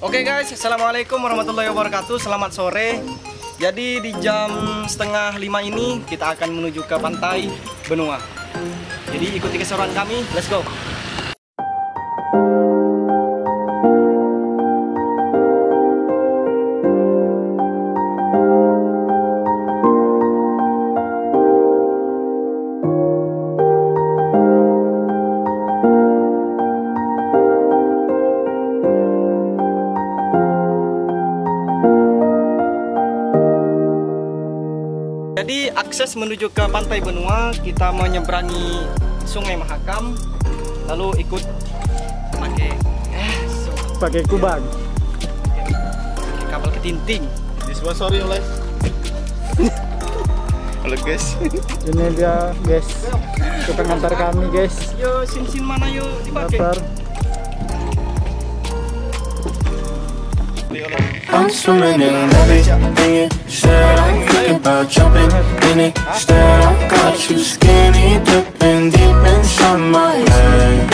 Oke guys, assalamualaikum warahmatullahi wabarakatuh. Selamat sore. Jadi di jam setengah lima ini kita akan menuju ke pantai Benua. Jadi ikuti keseruan kami. Let's go. Akses menuju ke pantai Benua kita menyeberangi Sungai Mahakam lalu ikut pakai eh, so- pakai kubang pakai kapal ketinting. Disponsori oleh oleh guys. ini dia guys kita ngantar kami guys Yo sin sin mana yo dipakai? ngantar I'm swimming in everything you said. I'm thinking about jumping in it. Instead, I got you skinny dipping deep inside my head.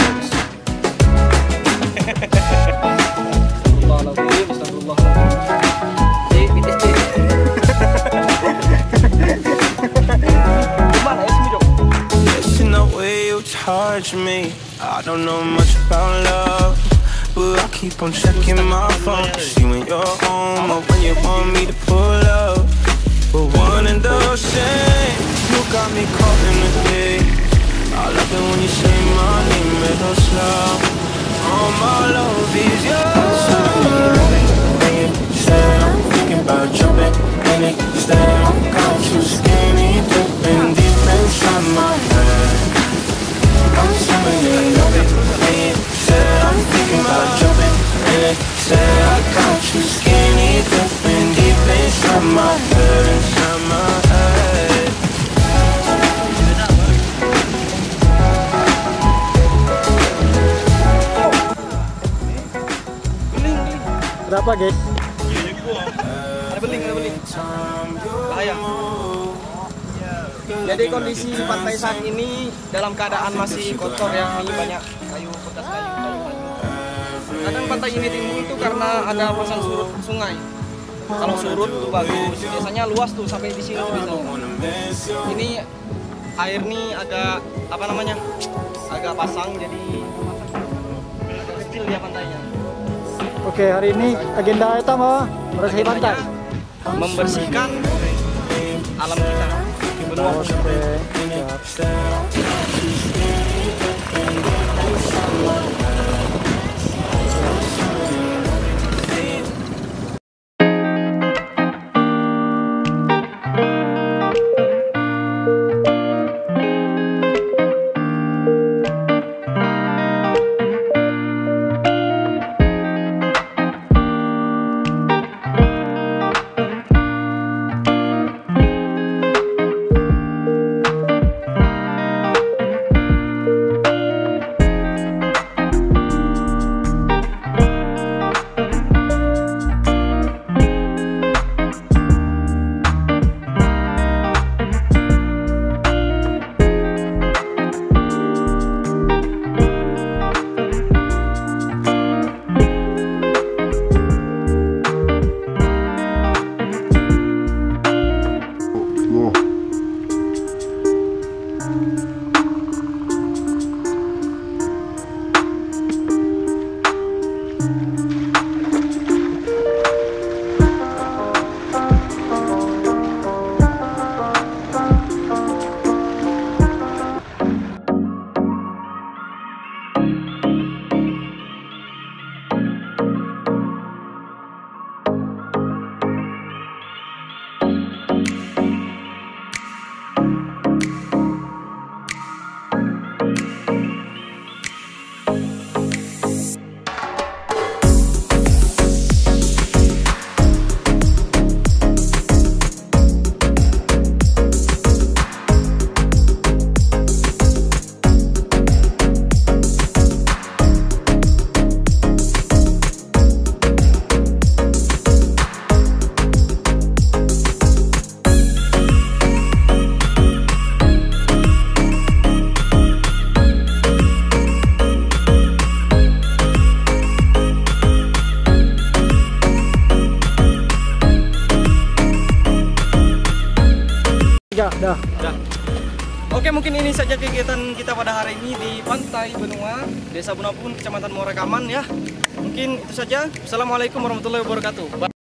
Touch me. I don't know much about love. But I keep on checking my phone. See when you're home or when you want me to pull up. But one and the same. You got me caught in the days. I love it when you say my name real slow. All my love is yours. Said I'm thinking about jumping Berapa guys Ada beling, ada beling. Bahaya. Jadi kondisi pantai saat ini dalam keadaan masih kotor ya, ini banyak Kadang pantai ini timbul itu karena ada pasang surut sungai. Kalau surut tuh bagus, biasanya luas tuh sampai di sini biasanya. Ini air nih agak apa namanya? Agak pasang jadi agak kecil dia pantainya. oke hari ini agenda kita mau bersih pantai Membersihkan alam kita di benua oke Ya, dah. Oke mungkin ini saja kegiatan kita pada hari ini di Pantai Benua, Desa Bunapun, Kecamatan Muara Kaman ya. Mungkin itu saja. Assalamualaikum warahmatullahi wabarakatuh.